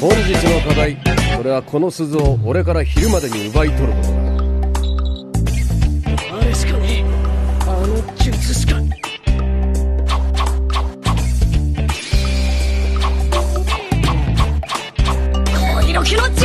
本日の課題それはこの鈴を俺から昼までに奪い取ることだ。あれしかね。えあの術しか。恋色気の術